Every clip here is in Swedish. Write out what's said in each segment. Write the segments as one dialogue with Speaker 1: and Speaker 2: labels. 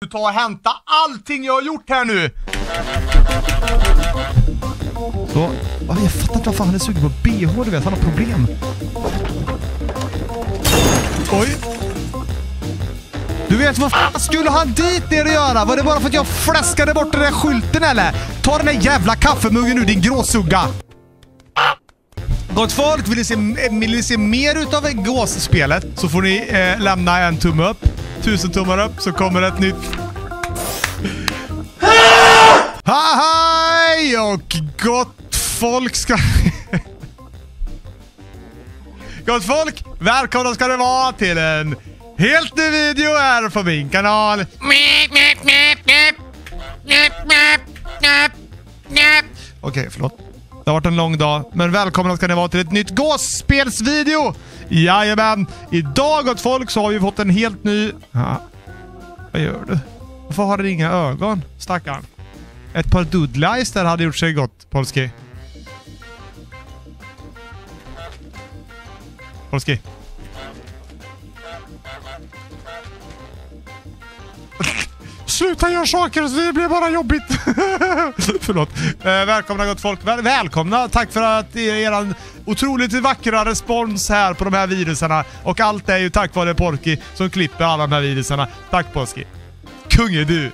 Speaker 1: Du ta och hämta allting jag har gjort här nu!
Speaker 2: Så. Ja, Jag fattar inte varför han är sugen på bh, du vet. Han har problem.
Speaker 1: Oj!
Speaker 2: Du vet, vad fan skulle han dit ner och göra? Var det bara för att jag fläskade bort den där skylten eller? Ta den där jävla kaffemuggen nu din gråsugga! Gott folk, vill ni se, vill ni se mer utav gåsspelet så får ni eh, lämna en tumme upp. Tusen tummar upp så kommer ett nytt... Hej och gott folk ska... gott folk, välkomna ska det vara till en helt ny video här på min kanal. Okej, förlåt. Det har varit en lång dag, men välkomna ska ni vara till ett nytt gåsspelsvideo! Jajamän! Idag gott folk så har vi fått en helt ny... Ja. Vad gör du? Varför har den inga ögon? Stackarn. Ett par doodlies där hade gjort sig gott, Polski. Polski. Sluta göra saker, det blir bara jobbigt. Förlåt. Eh, välkomna gott folk. Väl välkomna. Tack för att er otroligt vackra respons här på de här videorna. Och allt är ju tack vare Porky som klipper alla de här videorna. Tack Porky. Kung är du.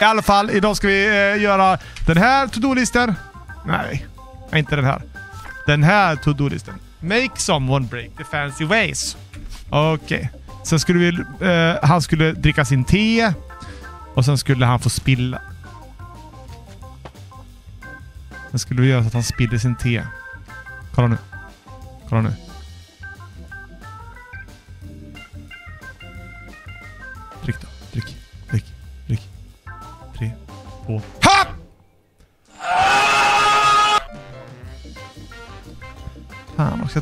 Speaker 2: I alla fall, idag ska vi eh, göra den här to-do-listan. Nej, inte den här. Den här to-do-listan. Make someone break the fancy ways. Okej. Okay. Sen skulle vi... Eh, han skulle dricka sin te. Och sen skulle han få spilla. Sen skulle vi göra så att han spiller sin te. Kolla nu. Kolla nu.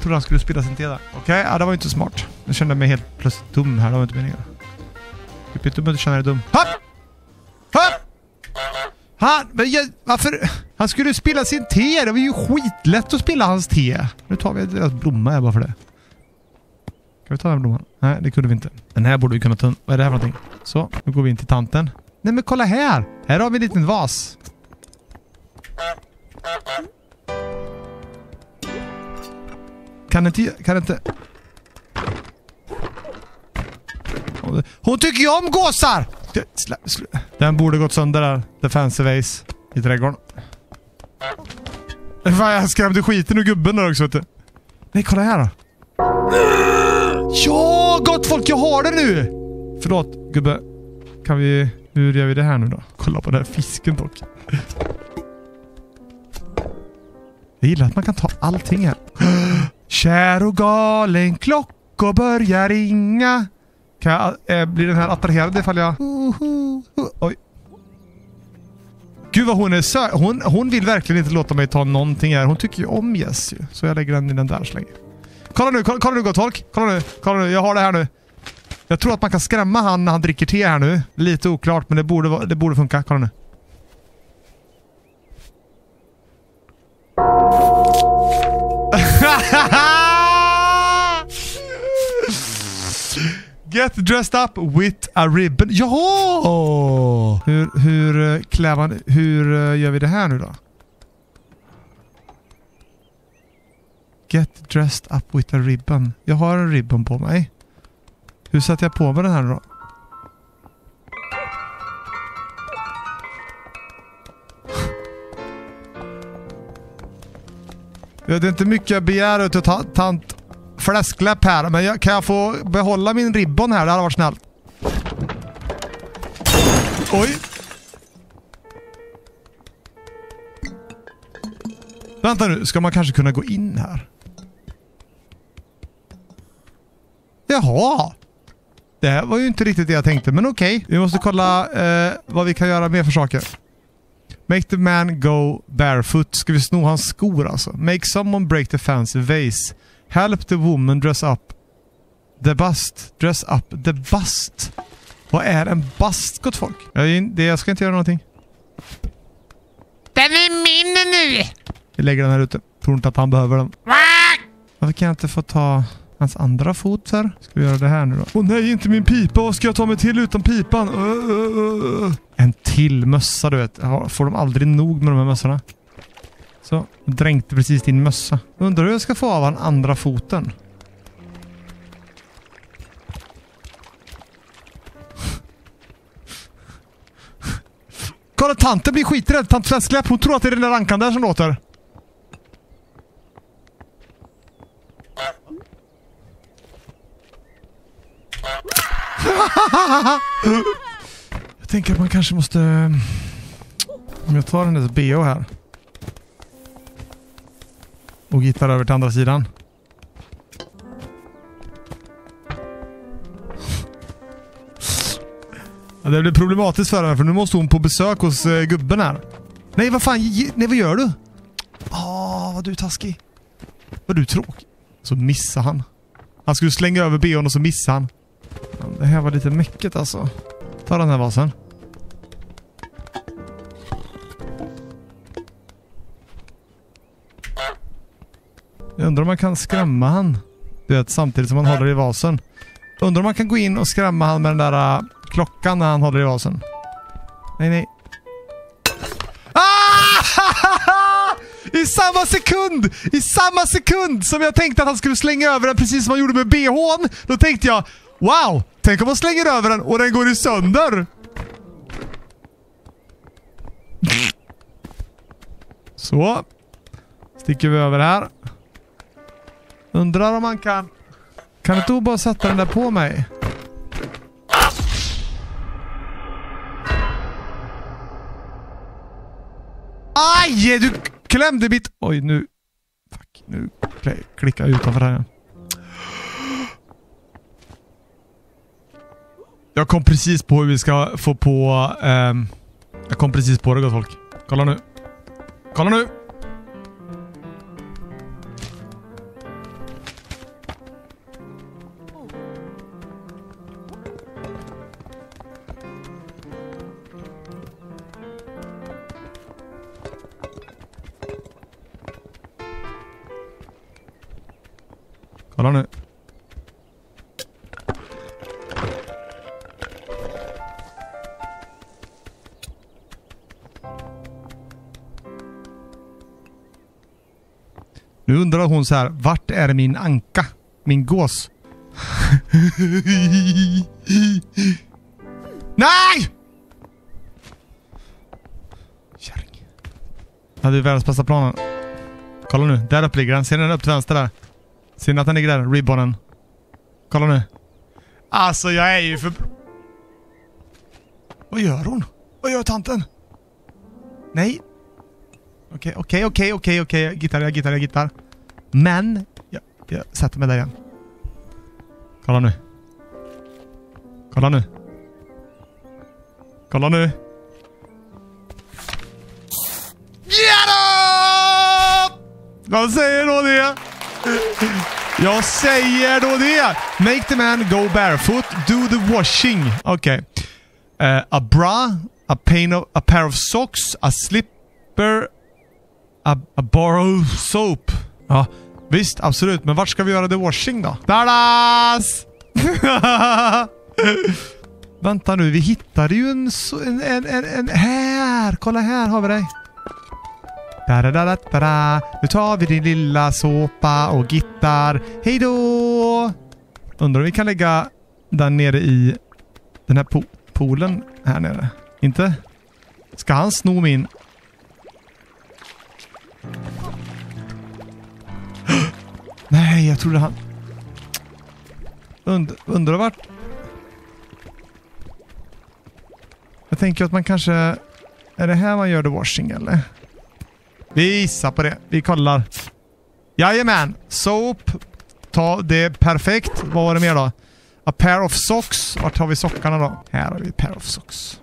Speaker 2: Jag trodde han skulle te där. Okej, okay, ja, det var inte smart. Jag kände mig helt plötsligt dum här, det var inte meningen. Du behöver inte känna dig dum. Hopp! Hopp! Han, men jag, varför? Han skulle spilla sin te, det var ju skitlätt att spilla hans te. Nu tar vi deras blomma här bara för det. Kan vi ta den här blomman? Nej, det kunde vi inte. Den här borde vi kunna ta Vad är det här för någonting? Så, nu går vi in till tanten. Nej men kolla här! Här har vi en liten vas. Kan inte... Kan inte... Hon tycker ju om gåsar! Den borde gått sönder där. The fancy vase i trädgården. Fan, jag skrämde skiten ur gubben där också vet du. Nej, kolla här då. Ja, gott folk, jag har det nu! Förlåt, gubbe. Kan vi... Hur gör vi det här nu då? Kolla på den här fisken dock. Jag gillar att man kan ta allting här. Kär och galen klockor börjar ringa. Kan jag, äh, blir den här attraherad ifall jag... Oj. Gud vad hon är sö hon, hon vill verkligen inte låta mig ta någonting här. Hon tycker ju om Jess ju. Så jag lägger den i den där så länge. Kolla nu, kolla, kolla nu gott folk. Kolla nu, kolla nu. Jag har det här nu. Jag tror att man kan skrämma han när han dricker te här nu. Lite oklart, men det borde, det borde funka. Kolla nu. Get dressed up with a ribbon. Jaha! Hur, hur eh, klär man... Hur eh, gör vi det här nu då? Get dressed up with a ribbon. Jag har en ribbon på mig. Hur sätter jag på mig den här då? Det är inte mycket jag begär av tant fläskläpp här, men jag, kan jag få behålla min ribbon här? Det hade varit snällt. Oj! Vänta nu, ska man kanske kunna gå in här? Jaha! Det här var ju inte riktigt det jag tänkte, men okej. Okay. Vi måste kolla eh, vad vi kan göra mer för saker. Make the man go barefoot. Ska vi sno hans skor alltså? Make someone break the fancy vase. Help the woman dress up. The bust. Dress up the bust. Vad är en bust, gott folk? Jag, det, jag ska inte göra någonting.
Speaker 3: Den är min nu!
Speaker 2: Vi lägger den här ute. Tror inte att han behöver den. Varför kan jag inte få ta... Hans andra fot här. Ska vi göra det här nu då? Åh nej, inte min pipa. Vad ska jag ta mig till utan pipan? Uh, uh, uh. En till mössa du vet. Får de aldrig nog med de här mössorna? Så, dränkte precis din mössa. Undrar hur jag ska få av han andra foten. Kolla, tanten blir skiträdd. Tant Fläskläpp, hon tror att det är den där rankan där som låter. Jag tänker att man kanske måste... Eh, om jag tar hennes BH här. Och hittar över till andra sidan. Ja, det blir problematiskt för henne för nu måste hon på besök hos eh, gubben här. Nej, vad fan? Nej, vad gör du? Åh, vad du är taskig. Vad du är tråkig. Så missar han. Han skulle slänga över BHn och så missar han. Det här var lite mäcket alltså. Ta den här vasen. Jag undrar om man kan skrämma han. Du vet, samtidigt som han håller i vasen. Undrar om man kan gå in och skrämma han med den där uh, klockan när han håller i vasen. Nej, nej. Ah! I samma sekund! I samma sekund som jag tänkte att han skulle slänga över den precis som han gjorde med bhn. Då tänkte jag, wow! Tänk om man slänger över den och den går i sönder. Så. Sticker vi över här. Undrar om man kan... Kan inte bara sätta den där på mig? Aj! Du klämde mitt... Oj, nu... Fuck, nu klickar jag utanför här. Jag kom precis på hur vi ska få på... Um, jag kom precis på det gott folk. Kolla nu. Kolla nu! Kolla nu. Nu undrar hon så här, vart är min anka? Min gås? Nej! Kärring. Hade ju världens bästa planen. Kolla nu, där uppe ligger den. Ser ni den upp till vänster där? Ser ni att den ligger där? Ribbonen. Kolla nu. Alltså jag är ju för... Vad gör hon? Vad gör tanten? Nej. Okej, okej, okej, okej, okej. Jag gittar, jag gittar, jag gittar. Men... Jag, jag sätter mig där igen. Kolla nu. Kolla nu. Kolla nu. Ja då! Vad säger då det? Jag säger då det. Make the man go barefoot. Do the washing. Okej. Eh, a bra, a, pain of, a pair of socks, a slipper, a, a bar of soap. Ja, visst. Absolut. Men vart ska vi göra the washing då? Dallas! Vänta nu. Vi hittade ju en, en, en, en... Här! Kolla här har vi dig. Da, da, da, da, da. Nu tar vi din lilla såpa och gitarr. Hej då! Undrar om vi kan lägga den nere i den här po poolen här nere. Inte? Ska han sno min? Nej, jag trodde han... Und undrar vart... Jag tänker att man kanske... Är det här man gör the washing eller? Vi gissar på det. Vi kollar. Jajamän. Soap. Ta det perfekt. Vad var det mer då? A pair of socks. Vart har vi sockarna då? Här har vi a pair of socks.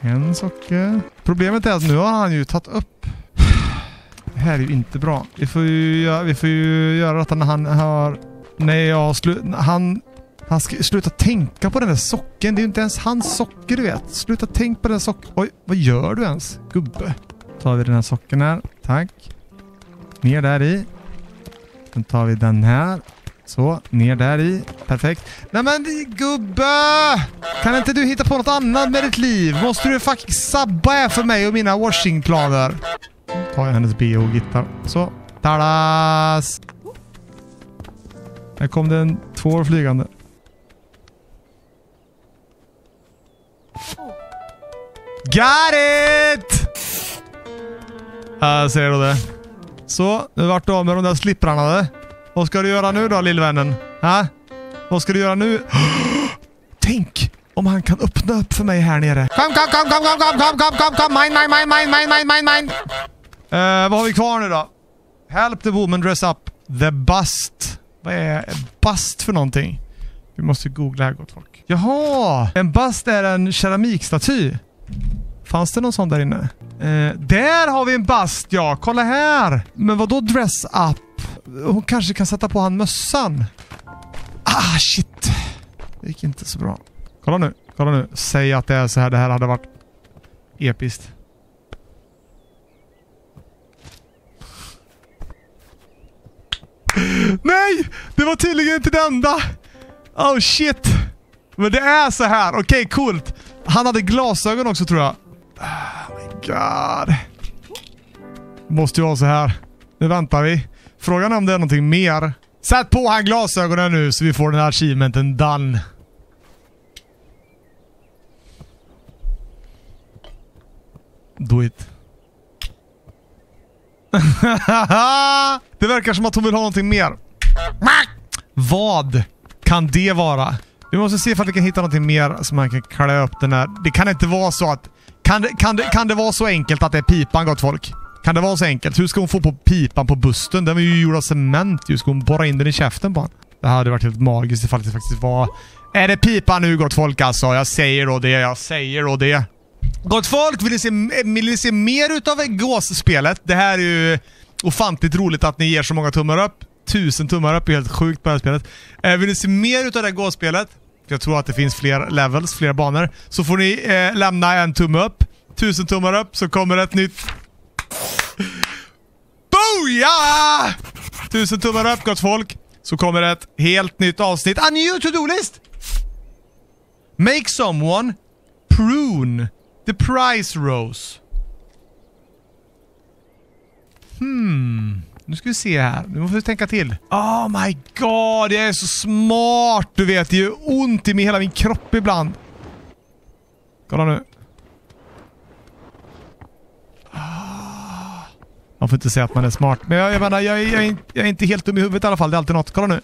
Speaker 2: En socke. Problemet är att nu har han ju tagit upp. Det här är ju inte bra. Vi får ju göra, vi får ju göra detta när han har... Nej, jag slu, han... Han ska sluta tänka på den där socken. Det är ju inte ens hans socker du vet. Sluta tänka på den där socken. Oj, vad gör du ens? Gubbe tar vi den här socken här. Tack. Ner där i. Sen tar vi den här. Så, ner där i. Perfekt. Nej men gubbe! Kan inte du hitta på något annat med ditt liv? Måste du fucking sabba här för mig och mina washingplaner? tar jag hennes bh och gitarr. Så. Tadas! Här kom det en tvåor flygande. Got it! Jag säger då det. Så, nu vart du av med de där slipprarna. det. Vad ska du göra nu då, lillvännen? Ha? Vad ska du göra nu? Tänk om han kan öppna upp för mig här nere.
Speaker 3: Kom, kom, kom, kom, kom, kom, kom, kom, kom, kom, mine, mine, mine, mine, mine, mine, mine, mine.
Speaker 2: Eh, vad har vi kvar nu då? Help the woman dress up. The bust. Vad är bust för någonting? Vi måste googla här gott folk. Jaha! En bust är en keramikstaty. Fanns det någon sån där inne? Eh, där har vi en bust ja! Kolla här! Men vad då dress up? Hon kanske kan sätta på han mössan. Ah shit! Det gick inte så bra. Kolla nu, kolla nu. Säg att det är så här det här hade varit episkt. Nej! Det var tydligen inte det enda! Oh shit! Men det är så här. Okej, okay, coolt. Han hade glasögon också tror jag. God. Måste ju vara så här. Nu väntar vi. Frågan är om det är någonting mer. Sätt på han glasögonen nu så vi får den här achievementen done. Do it. det verkar som att hon vill ha någonting mer. Vad kan det vara? Vi måste se ifall vi kan hitta någonting mer som man kan klä upp den här. Det kan inte vara så att... Kan det, kan, det, kan det vara så enkelt att det är pipan gott folk? Kan det vara så enkelt? Hur ska hon få på pipan på bussen? Den var ju gjord av cement ju. Ska hon borra in den i käften på honom? Det hade varit helt magiskt ifall det faktiskt var... Är det pipan nu gott folk alltså? Jag säger då det, jag säger då det. Gott folk, vill ni se, vill ni se mer utav gåsspelet? Det här är ju ofantligt roligt att ni ger så många tummar upp. Tusen tummar upp är helt sjukt på det här spelet. Eh, vill ni se mer utav det här gåsspelet? Jag tror att det finns fler levels, fler banor. Så får ni eh, lämna en tumme upp. Tusen tummar upp så kommer ett nytt... Boja! Tusen tummar upp gott folk. Så kommer ett helt nytt avsnitt. A new to-do list! Make someone prune the price rose. Hmm. Nu ska vi se här. Nu måste vi tänka till. Oh my god, jag är så smart! Du vet, det gör ont i hela min kropp ibland. Kolla nu. Ah. Man får inte säga att man är smart. Men jag, jag menar, jag, jag, är, jag är inte helt dum i huvudet i alla fall. Det är alltid något. Kolla nu.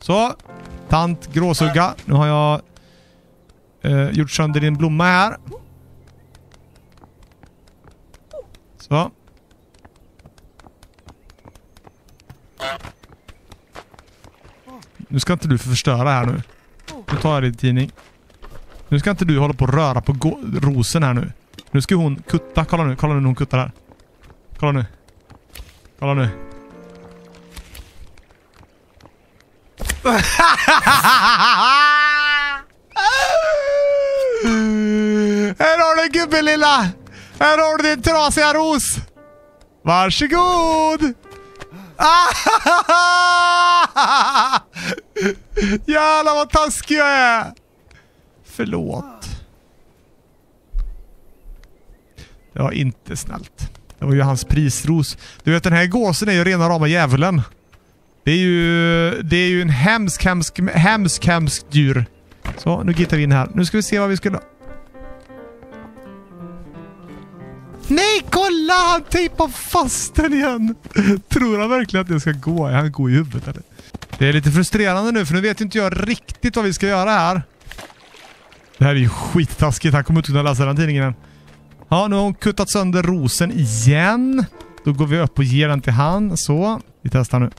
Speaker 2: Så. Tant gråsugga. Nu har jag eh, gjort sönder din blomma här. Så. Nu ska inte du förstöra här nu. Nu tar jag din tidning. Nu ska inte du hålla på och röra på rosen här nu. Nu ska hon kutta. Kolla nu. Kolla nu när hon kuttar här. Kolla nu. Kolla nu. här har du gubben lilla! Här har du din trasiga ros! Varsågod! Jävlar vad taskig jag är! Förlåt. Det var inte snällt. Det var ju hans prisros. Du vet den här gåsen är ju rena rama djävulen. Det är ju, det är ju en hemsk, hemsk, hemsk, hemsk djur. Så, nu gittar vi in här. Nu ska vi se vad vi skulle... Nej, kolla! Han tejpar fast den igen! Tror han verkligen att det ska gå? Är han god i huvudet eller? Det är lite frustrerande nu för nu vet inte jag riktigt vad vi ska göra här. Det här är ju skittaskigt. Han kommer inte kunna läsa den tidningen än. Ja, nu har hon kuttat sönder rosen igen. Då går vi upp och ger den till han. Så. Vi testar nu.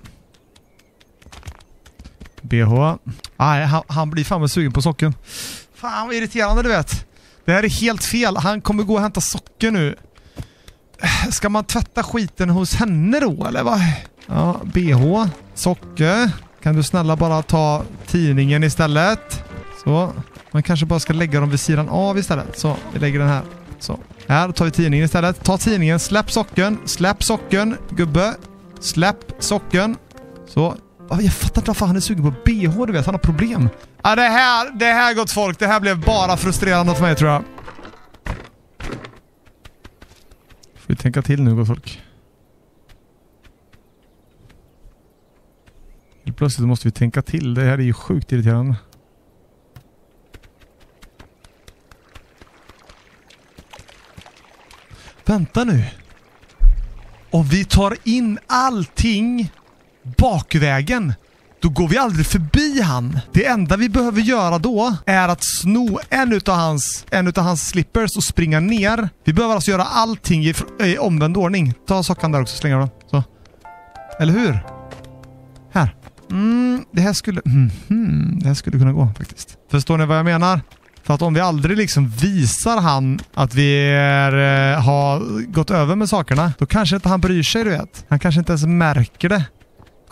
Speaker 2: BH. Nej, han, han blir fan med sugen på socken. Fan vad irriterande du vet. Det här är helt fel. Han kommer gå och hämta socker nu. Ska man tvätta skiten hos henne då eller Va? Ja, BH. Socker. Kan du snälla bara ta tidningen istället? Så. Man kanske bara ska lägga dem vid sidan av istället. Så, vi lägger den här. Så. Här tar vi tidningen istället. Ta tidningen, släpp socken, släpp socken, gubbe. Släpp socken. Så. Jag fattar inte varför han är sugen på bh, du vet. Han har problem. Ja det, här, det här gott folk, det här blev bara frustrerande för mig tror jag. Får vi tänka till nu gott folk. Helt plötsligt måste vi tänka till. Det här är ju sjukt irriterande. Vänta nu. Om vi tar in allting bakvägen, då går vi aldrig förbi han. Det enda vi behöver göra då är att sno en utav hans, en utav hans slippers och springa ner. Vi behöver alltså göra allting i, i omvänd ordning. Ta sockan där också, slänga den. Så. Eller hur? Här. Mm, det här skulle... Mm, det här skulle kunna gå faktiskt. Förstår ni vad jag menar? För att om vi aldrig liksom visar han att vi är, eh, har gått över med sakerna, då kanske inte han bryr sig du vet. Han kanske inte ens märker det.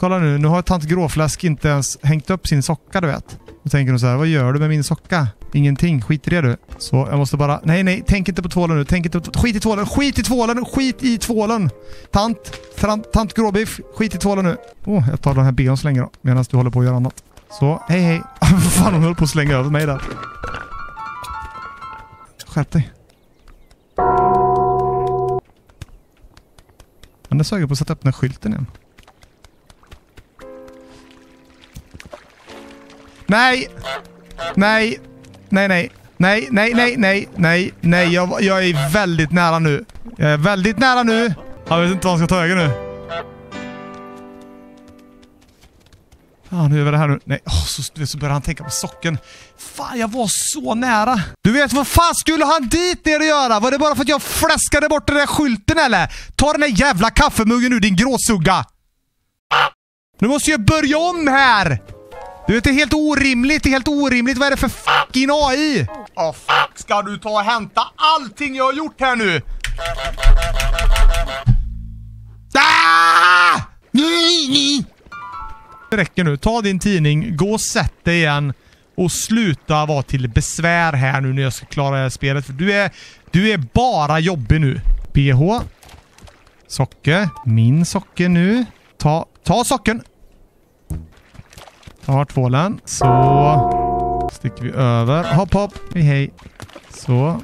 Speaker 2: Kolla nu, nu har tant Gråfläsk inte ens hängt upp sin socka du vet. Då tänker hon så här, vad gör du med min socka? Ingenting, skit i det du. Så jag måste bara, nej nej, tänk inte på tvålen nu. Tänk inte på, skit i tvålen, skit i tvålen, skit i tvålen! Tant, tant, tant Gråbiff, skit i tvålen nu. Åh, oh, jag tar den här bion så länge då, medan du håller på att göra annat. Så, hej hej. Fan hon höll på att slänga över mig där. Skärp dig. Han är sugen på att sätta upp den här skylten igen. Nej! Nej! Nej, nej. Nej, nej, nej, nej, nej, nej. Jag, jag är väldigt nära nu. Jag är väldigt nära nu. Jag vet inte vad han ska ta vägen nu. Fan, hur gör vi det här nu? Nej, oh, så, så börjar han tänka på socken. Fan, jag var så nära. Du vet, vad fan skulle han dit ner och göra? Var det bara för att jag fläskade bort den där skylten eller? Ta den där jävla kaffemuggen nu, din gråsugga! Nu måste jag börja om här! Du vet, det är helt orimligt. Det är helt orimligt. Vad är det för fucking AI?
Speaker 1: Åh fuck, ska du ta och hämta allting jag har gjort här nu?
Speaker 2: Ah! Det räcker nu. Ta din tidning, gå och sätt dig igen och sluta vara till besvär här nu när jag ska klara det här spelet. För du är, du är bara jobbig nu. BH. Socker. Min socker nu. Ta, ta socken. Ta tvålen. Så. Sticker vi över. Hopp, hopp. Hej, hej. Så.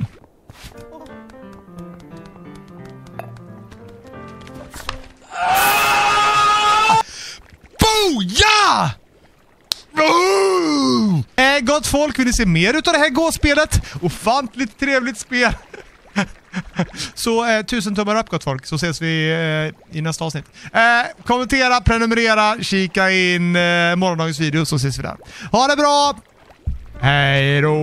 Speaker 2: Boja! Oh! Eh, gott folk, vill ni se mer utav det här gåspelet? Ofantligt trevligt spel. så eh, tusen tummar upp gott folk, så ses vi eh, i nästa avsnitt. Eh, kommentera, prenumerera, kika in eh, morgondagens video så ses vi där. Ha det bra! Hej då!